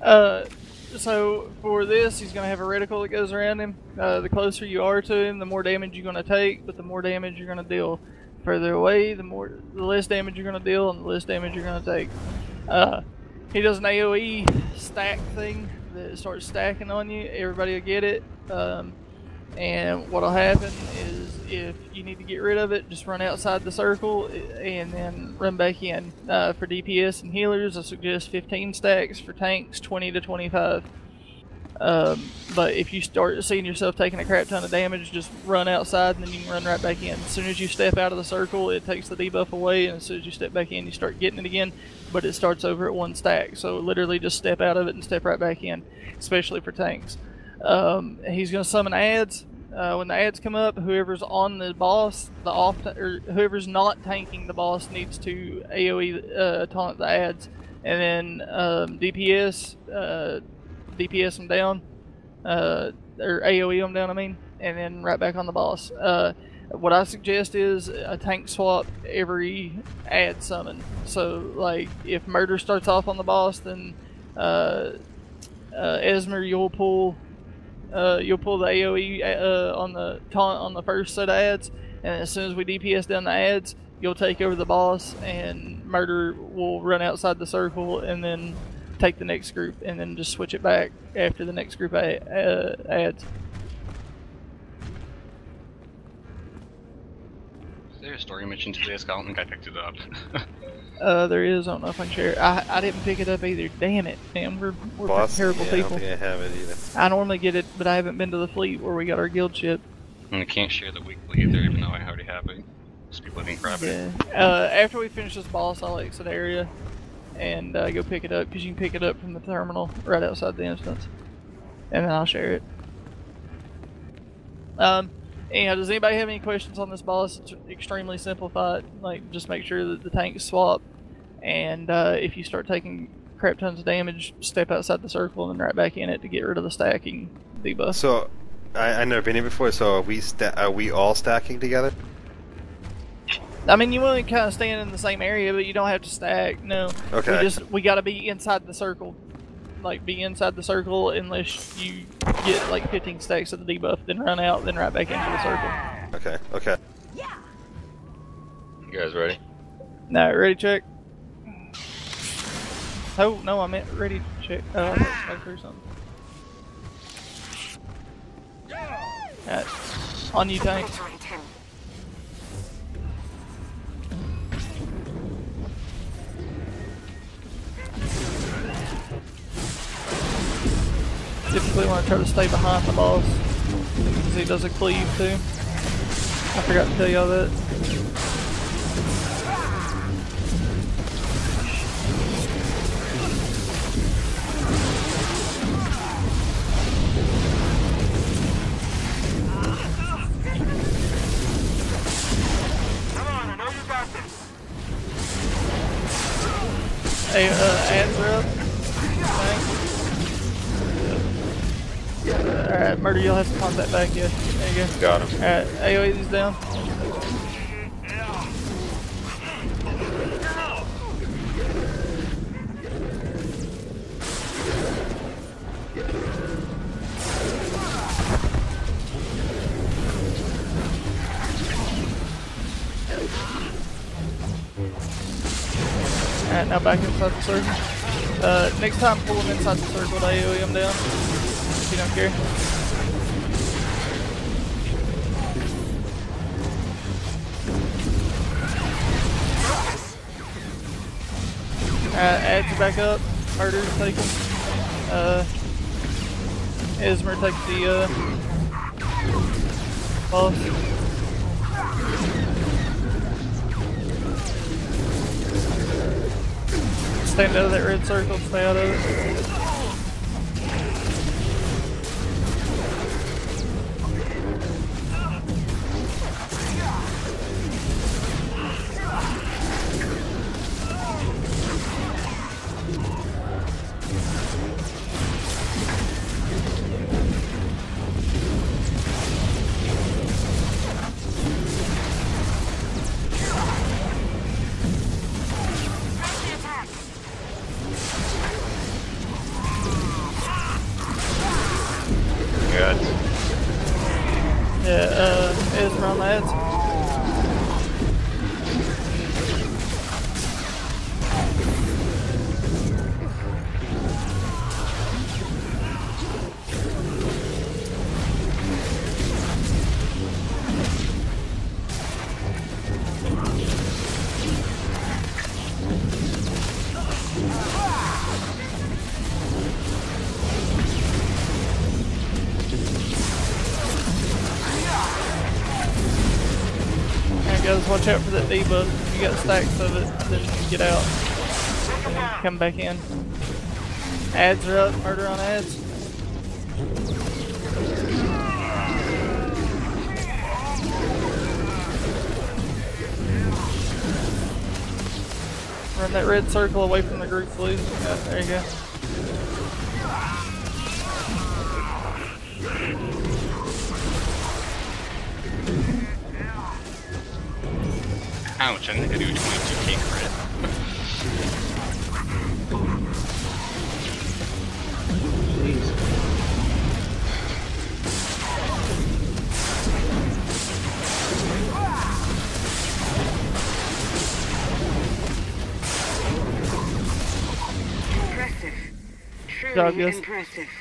Uh, so for this, he's going to have a reticle that goes around him. Uh, the closer you are to him, the more damage you're going to take, but the more damage you're going to deal. Further away, the more, the less damage you're going to deal, and the less damage you're going to take. Uh, he does an AOE stack thing that starts stacking on you. Everybody will get it. Um, and what'll happen is if you need to get rid of it, just run outside the circle and then run back in. Uh, for DPS and healers, I suggest 15 stacks. For tanks, 20 to 25. Um, but if you start seeing yourself taking a crap ton of damage, just run outside and then you can run right back in. As soon as you step out of the circle, it takes the debuff away, and as soon as you step back in, you start getting it again. But it starts over at one stack, so literally just step out of it and step right back in, especially for tanks. Um, he's going to summon ads. Uh, when the ads come up, whoever's on the boss, the off or whoever's not tanking the boss needs to AOE uh, taunt the ads, and then um, DPS uh, DPS them down, uh, or AOE them down. I mean, and then right back on the boss. Uh, what I suggest is a tank swap every ad summon. So like if murder starts off on the boss, then uh, Esmer you'll pull uh, you'll pull the AOE uh, on the taunt on the first set of ads, and as soon as we DPS down the ads, you'll take over the boss, and murder will run outside the circle, and then take the next group, and then just switch it back after the next group uh, ads. There a story mission today, Scott? I don't think I picked it up. Uh, there is. I don't know if I can share it. I, I didn't pick it up either. Damn it, man. We're, we're Boss? terrible yeah, people. I don't think I have it either. I normally get it, but I haven't been to the fleet where we got our guild ship. and I can't share the weekly either, even though I already have it. Just people didn't it. Yeah. Uh, after we finish this boss, I'll exit area and uh, go pick it up because you can pick it up from the terminal right outside the instance, and then I'll share it. Um. Anyhow, does anybody have any questions on this boss? It's extremely simplified. Like, just make sure that the tanks swap, and uh, if you start taking crap tons of damage, step outside the circle and then right back in it to get rid of the stacking debuff. So, I I never been here before. So are we sta- are we all stacking together? I mean, you want to kind of stand in the same area, but you don't have to stack. No. Okay. We just we got to be inside the circle, like be inside the circle unless you get like 15 stacks of the debuff, then run out, then right back into the circle. Okay. Okay. Yeah. You guys ready? Now, ready? Check. Oh no, I meant ready. Check. Uh, I thought smoke or something. Alright. On you, tank. Typically want to try to stay behind the boss. Because he does a cleave too. I forgot to tell y'all that. Hey, uh. Thanks. Alright, Murder, you'll have to pump that back, yeah. There you go. Got him. Alright, AoE these down. Alright, now back inside the circle. Uh, next time pull them inside the circle to AoE them down. You don't. Alright, ads are back up. Murder's taken. Uh, Esmer takes the, uh, boss. Stand out of that red circle, stay out of it. Uh, Ezra on guys, watch out for that debuff. If you got stacks of it, then get out. Come back in. Ads are up, murder on ads. Run that red circle away from the group, please. Yeah, there you go. Ouch, I think I do a 22k crit. Jeez. Impressive. Truly impressive.